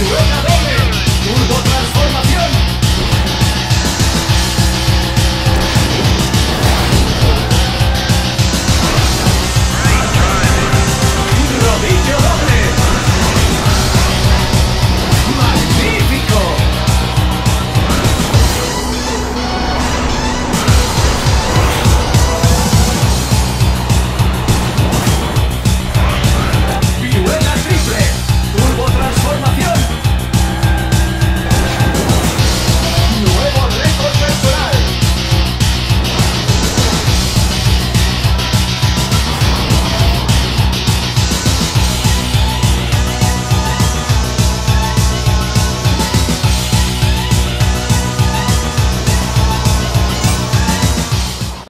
Look